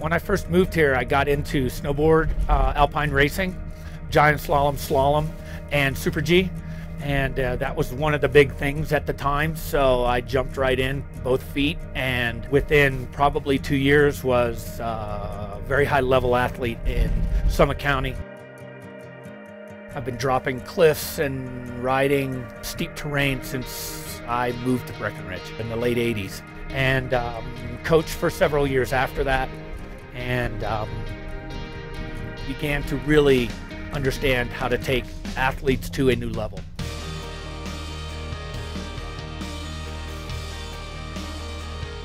When I first moved here, I got into snowboard, uh, alpine racing, giant slalom, slalom, and Super G. And uh, that was one of the big things at the time. So I jumped right in, both feet, and within probably two years was uh, a very high level athlete in Summit County. I've been dropping cliffs and riding steep terrain since I moved to Breckenridge in the late 80s and um, coached for several years after that and um, began to really understand how to take athletes to a new level.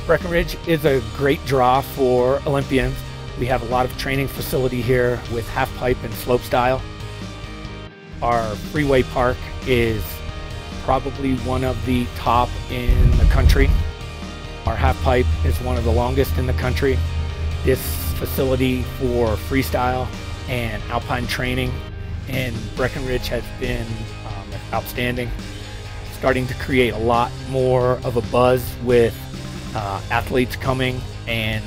Breckenridge is a great draw for Olympians. We have a lot of training facility here with half pipe and slope style. Our freeway park is probably one of the top in the country. Our half pipe is one of the longest in the country. This facility for freestyle and alpine training in Breckenridge has been um, outstanding. Starting to create a lot more of a buzz with uh, athletes coming and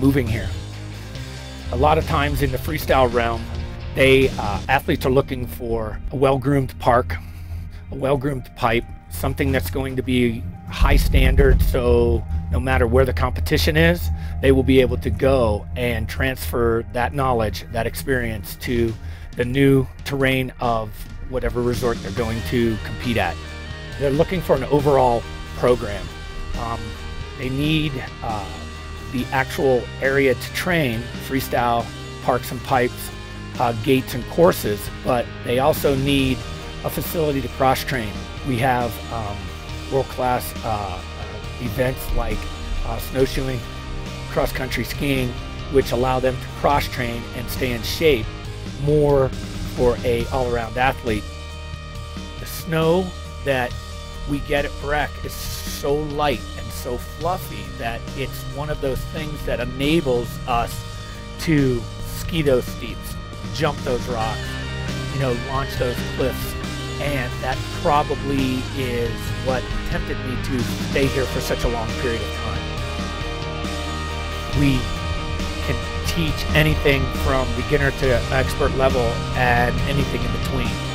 moving here. A lot of times in the freestyle realm, they uh, athletes are looking for a well-groomed park, a well-groomed pipe, something that's going to be high standard so no matter where the competition is, they will be able to go and transfer that knowledge, that experience to the new terrain of whatever resort they're going to compete at. They're looking for an overall program. Um, they need uh, the actual area to train, freestyle, parks and pipes, uh, gates and courses, but they also need a facility to cross train. We have um, world-class uh, events like uh, snowshoeing, cross-country skiing, which allow them to cross-train and stay in shape more for a all-around athlete. The snow that we get at Breck is so light and so fluffy that it's one of those things that enables us to ski those steeps, jump those rocks, you know, launch those cliffs and that probably is what tempted me to stay here for such a long period of time. We can teach anything from beginner to expert level and anything in between.